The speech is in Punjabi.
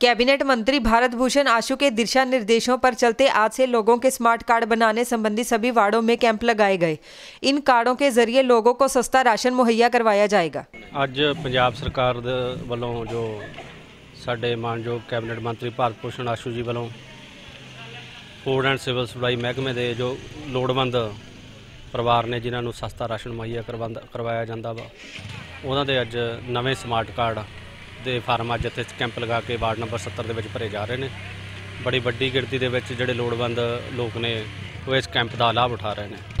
कैबिनेट मंत्री भारत भूषण आशु के दिशा निर्देशों पर चलते आज से लोगों के स्मार्ट कार्ड बनाने संबंधी सभी वार्डों में कैंप लगाए गए इन कार्डों के जरिए लोगों को सस्ता राशन मुहैया करवाया जाएगा ਅੱਜ ਪੰਜਾਬ ਸਰਕਾਰ ਦੇ ਵੱਲੋਂ ਜੋ ਸਾਡੇ ਮਾਨਯੋਗ ਕੈਬਨਿਟ ਮੰਤਰੀ ਭਾਰਤ ਭੂਸ਼ਣ ਆਸ਼ੂ ਜੀ ਵੱਲੋਂ ਫੂਡ ਐਂਡ ਸਿਵਲ ਸਪਲਾਈ ਮਹਿਕਮੇ ਦੇ ਜੋ ਲੋੜਵੰਦ ਪਰਿਵਾਰ ਨੇ ਜਿਨ੍ਹਾਂ ਨੂੰ ਸਸਤਾ ਰਾਸ਼ਨ ਮੁਹੱਈਆ ਕਰਵਾਉਂਦਾ ਕਰਵਾਇਆ ਜਾਂਦਾ ਵਾ ਉਹਨਾਂ ਦੇ ਅੱਜ ਨਵੇਂ ਸਮਾਰਟ ਕਾਰਡ ਦੇ ਫਾਰਮ ਅੱਜ ਇੱਥੇ ਕੈਂਪ ਲਗਾ ਕੇ ਵਾਰਡ ਨੰਬਰ 70 ਦੇ ਵਿੱਚ ਭਰੇ ਜਾ ਰਹੇ ਨੇ। ਬੜੀ ਵੱਡੀ ਗਿਣਤੀ ਦੇ ਵਿੱਚ ਜਿਹੜੇ ਲੋੜਵੰਦ ਲੋਕ ਨੇ, ਉਹ ਇਸ ਕੈਂਪ ਦਾ ਲਾਭ ਉਠਾ ਰਹੇ ਨੇ।